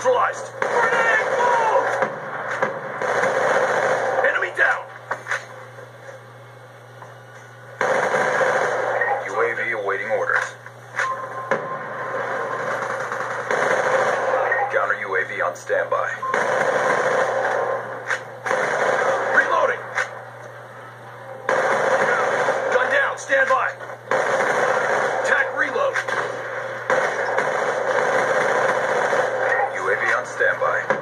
neutralized. Grenade, move! Enemy down. UAV awaiting orders. Counter UAV on standby. stand by. standby.